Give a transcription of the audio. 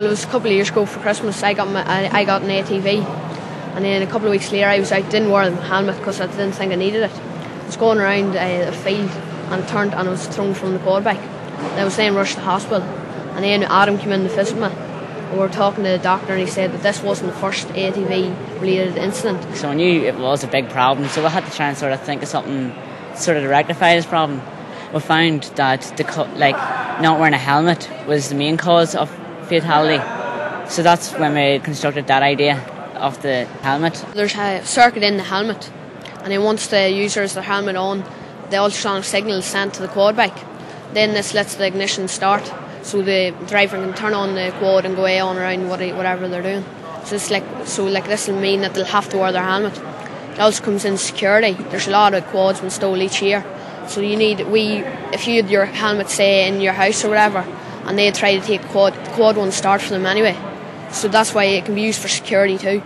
It was a couple of years ago for Christmas. I got my, I, got an ATV, and then a couple of weeks later I was out. Didn't wear the helmet because I didn't think I needed it. I was going around uh, a field and turned and I was thrown from the quad bike. I was then rushed to hospital, and then Adam came in to visit me. We were talking to the doctor, and he said that this wasn't the first ATV related incident. So I knew it was a big problem, so I had to try and sort of think of something sort of to rectify this problem. We found that the like not wearing a helmet was the main cause of fatality. So that's when we constructed that idea of the helmet. There's a circuit in the helmet, and then once the user has their helmet on, the ultrasonic signal is sent to the quad bike. Then this lets the ignition start, so the driver can turn on the quad and go on around whatever they're doing. So it's like so like this will mean that they'll have to wear their helmet. It also comes in security. There's a lot of quads been stolen each year, so you need we if you had your helmet say in your house or whatever, and they try to take quad, quad won't start for them anyway. So that's why it can be used for security too.